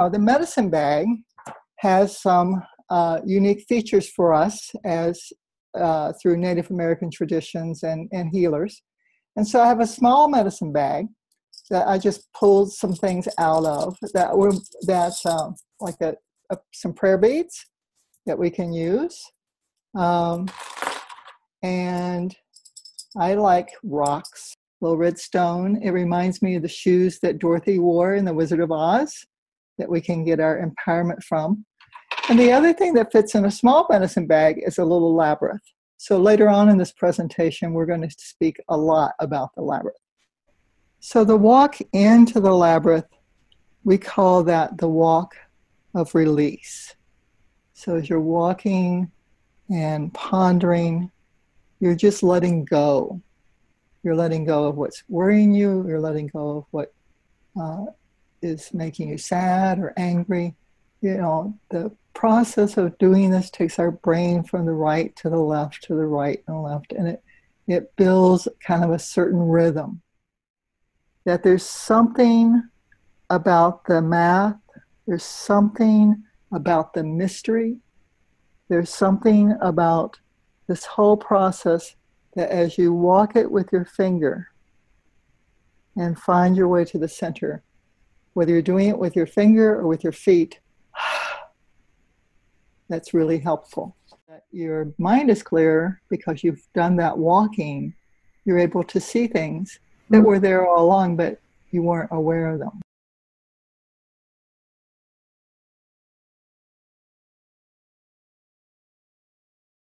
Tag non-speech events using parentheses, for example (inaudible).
Uh, the medicine bag has some uh, unique features for us as uh, through Native American traditions and, and healers. And so I have a small medicine bag that I just pulled some things out of that were that um, like a, a, some prayer beads that we can use. Um, and I like rocks, little red stone. It reminds me of the shoes that Dorothy wore in The Wizard of Oz that we can get our empowerment from. And the other thing that fits in a small medicine bag is a little labyrinth. So later on in this presentation, we're going to speak a lot about the labyrinth. So the walk into the labyrinth, we call that the walk of release. So as you're walking and pondering, you're just letting go. You're letting go of what's worrying you. You're letting go of what uh, is making you sad or angry. You know, the process of doing this takes our brain from the right to the left to the right and left, and it it builds kind of a certain rhythm. That there's something about the math, there's something about the mystery, there's something about this whole process that as you walk it with your finger and find your way to the center, whether you're doing it with your finger or with your feet, (sighs) that's really helpful. Your mind is clear because you've done that walking. You're able to see things that mm. were there all along, but you weren't aware of them.